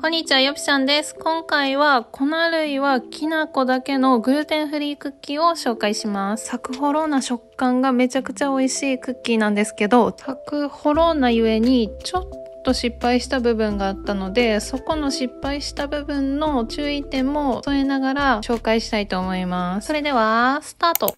こんにちは、よぴさんです。今回は粉類はきな粉だけのグルテンフリークッキーを紹介します。サクホロな食感がめちゃくちゃ美味しいクッキーなんですけど、サクホロなゆえにちょっと失敗した部分があったので、そこの失敗した部分の注意点も添えながら紹介したいと思います。それでは、スタート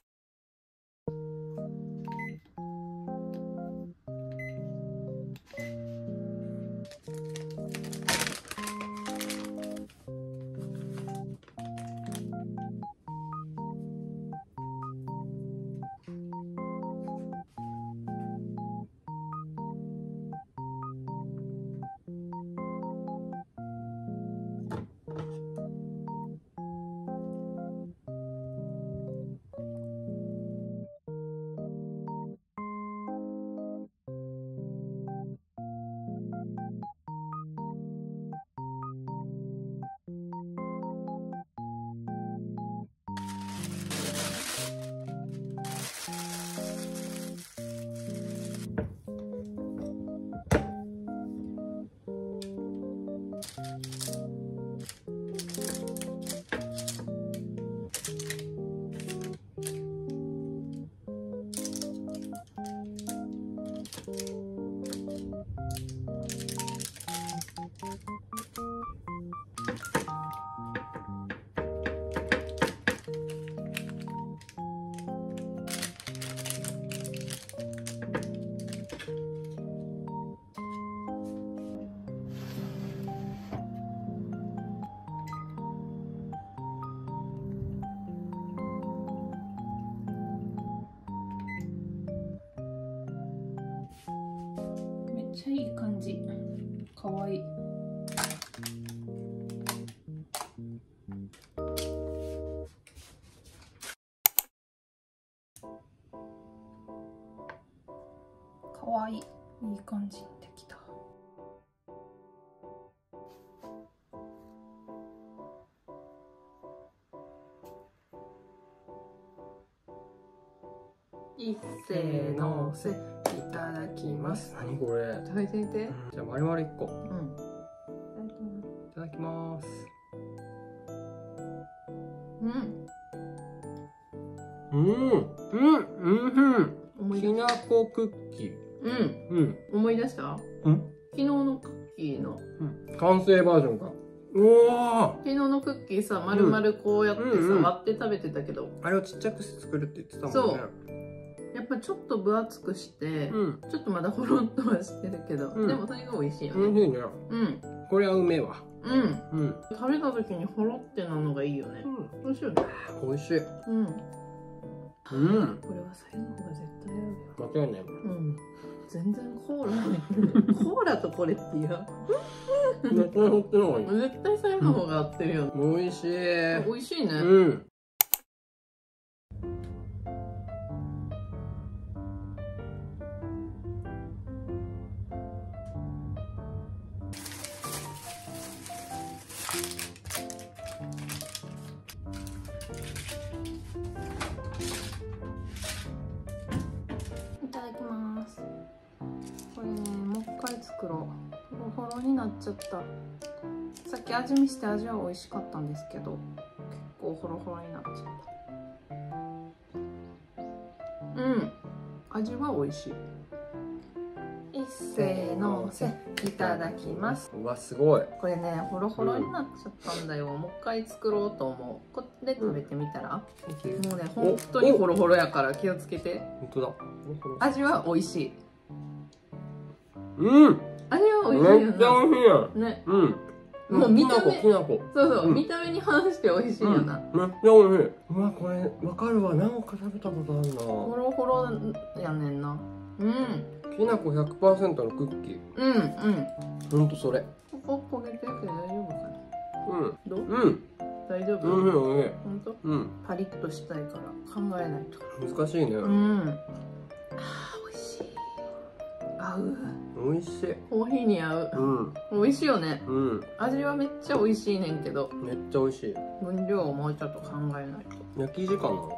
ちゃいい感じ。かわいい。かわいい。いい感じにできた。いっせーのせいただきます。何これ？食べてみて。じゃあ丸々一個。いうん。ただきます。うん。うん。うん。うん。思いきなこクッキー。うん。うん。思い出した？うん。昨日のクッキーの。うん。完成バージョンか。うわ昨日のクッキーさ、丸々こうやってさ、うんうん割って食べてたけど、ーあれをちっちゃくして作るって言ってたもんね。そうぱちょっと分厚くして、うんちょっとまだほろっとはしてるけど、うんでもそれが美味しいよね。美味しいねうん。これはうめえわうん。うん食べた時にほろってなのがいいよね。美味しいよね。美味しいうん。うんこれは最後が絶対合うよ。間違いないうん。全然コーラ コーラとこれっていう？絶対乗ってない方がいい絶対最後の方が合ってるよね。美味しい美味しいね。うん回作ろう。ほろほろになっちゃった。さっき味見して味は美味しかったんですけど結構ほろほろになっちゃった。うん。味は美味しい。いっのせいただきます。うわすごい。これねほろほろになっちゃったんだよ、もう一回作ろうと思う。これで食べてみたら、もうね本当にホロホロやから気をつけて。本当だ。味は美味しいうん。味は美味しいめっちゃよ美味しいやん。なね。うん。もう見た目きなこそうそう、うん。見た目に反して美味しいよな、めっちゃ美味しい。うわこれわかるわ。なんか食べたことあるホなロホロやねんな。うん。きなこ100%のクッキー。うんうん。ほんとそれ。ここ焦げてるけど大丈夫かな。うん。どう？うん。大丈夫、うんうんうんほんと？うん。パリッとしたいから考えないと。難しいね。うん合う。美味しい。コーヒーに合う。うん。美味しいよね。うん。味はめっちゃ美味しいねんけど。めっちゃ美味しい。分量をもうちょっと考えないと。焼き時間なのか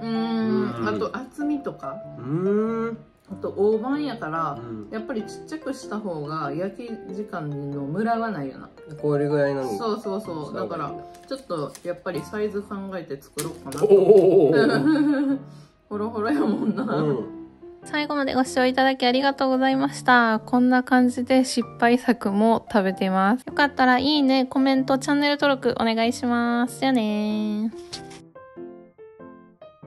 うーん。うん。あと厚みとか。なうーん。あと大判やからうん。やっぱりちっちゃくした方が焼き時間のムラがないよな。これぐらいなのにそうそうそう。だからちょっとやっぱりサイズ考えて作ろうかなおおほろほろやもんな、うん最後までご視聴いただきありがとうございました。こんな感じで失敗作も食べています。よかったらいいね、コメント、チャンネル登録お願いします。じゃあねー。